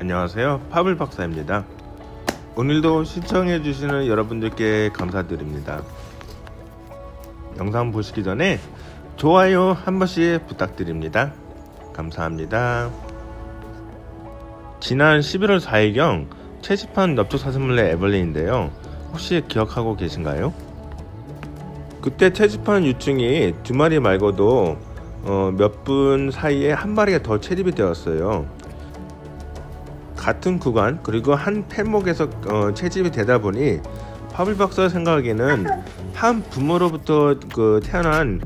안녕하세요. 파블 박사입니다. 오늘도 시청해 주시는 여러분들께 감사드립니다. 영상 보시기 전에 좋아요 한 번씩 부탁드립니다. 감사합니다. 지난 11월 4일경 채집한 엽초사슴물레 에벌린인데요. 혹시 기억하고 계신가요? 그때 채집한 유충이 두 마리 말고도 어, 몇 분 사이에 한 마리가 더 채집이 되었어요 같은 구간 그리고 한 폐목에서 어, 채집이 되다 보니 파블 박사 생각에는 한 부모로부터 그 태어난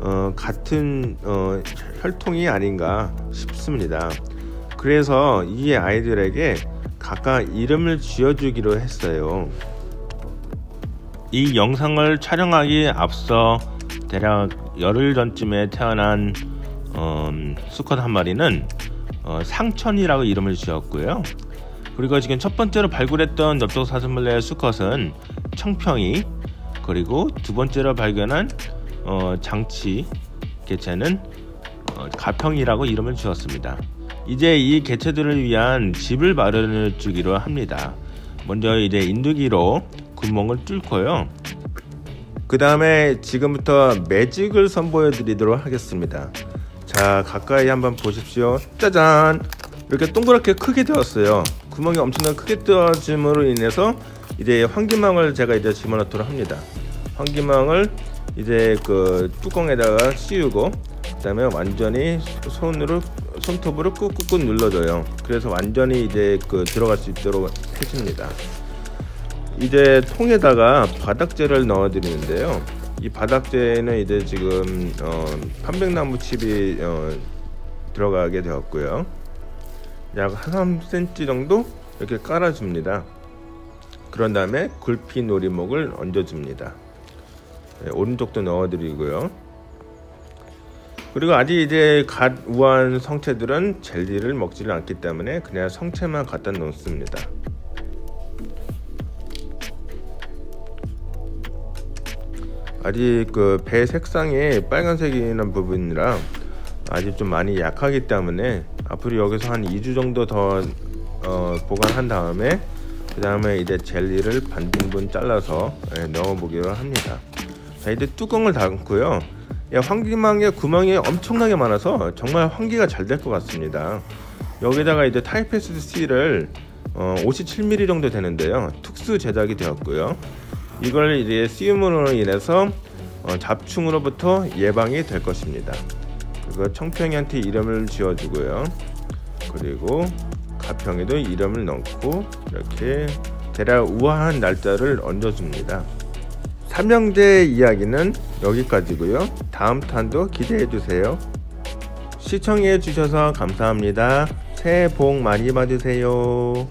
어, 같은 어, 혈통이 아닌가 싶습니다. 그래서 이 아이들에게 각각 이름을 지어주기로 했어요. 이 영상을 촬영하기 앞서 대략 열흘 전쯤에 태어난 어, 수컷 한 마리는 어, 상천이라고 이름을 지었고요. 그리고 지금 첫 번째로 발굴했던 엽적 사슴벌레 수컷은 청평이 그리고 두 번째로 발견한 어, 장치 개체는 어, 가평이라고 이름을 지었습니다. 이제 이 개체들을 위한 집을 마련해 주기로 합니다. 먼저 이제 인두기로 구멍을 뚫고요. 그 다음에 지금부터 매직을 선보여 드리도록 하겠습니다. 자 가까이 한번 보십시오. 짜잔! 이렇게 동그랗게 크게 되었어요. 구멍이 엄청나게 크게 뜨어짐으로 인해서 이제 환기망을 제가 이제 집어넣도록 합니다. 환기망을 이제 그 뚜껑에다가 씌우고 그 다음에 완전히 손으로 손톱으로 꾹꾹꾹 눌러줘요. 그래서 완전히 이제 그 들어갈 수 있도록 해줍니다. 이제 통에다가 바닥재를 넣어 드리는데요 이 바닥재는 이제 지금 어, 편백나무 칩이 어, 들어가게 되었고요. 약 3cm 정도 이렇게 깔아줍니다. 그런 다음에 굴피 놀이목을 얹어줍니다. 네, 오른쪽도 넣어드리고요. 그리고 아직 이제 갓 우한 성체들은 젤리를 먹지를 않기 때문에 그냥 성체만 갖다 놓습니다. 아직 그 배 색상이 빨간색이는 부분이라 아직 좀 많이 약하기 때문에 앞으로 여기서 한 2주 정도 더 어, 보관한 다음에 그 다음에 이제 젤리를 반 등분 잘라서 예, 넣어 보기로 합니다. 자 이제 뚜껑을 닫고요. 예, 환기망에 구멍이 엄청나게 많아서 정말 환기가 잘 될 것 같습니다. 여기다가 이제 타이페스 C를 어, 57mm 정도 되는데요. 특수 제작이 되었고요 이걸 이제 씌움으로 인해서 어, 잡충으로부터 예방이 될 것입니다. 그리고 청평이한테 이름을 지어주고요. 그리고 가평에도 이름을 넣고 이렇게 대략 우아한 날짜를 얹어줍니다. 삼형제 이야기는 여기까지고요. 다음 탄도 기대해주세요. 시청해주셔서 감사합니다. 새해 복 많이 받으세요.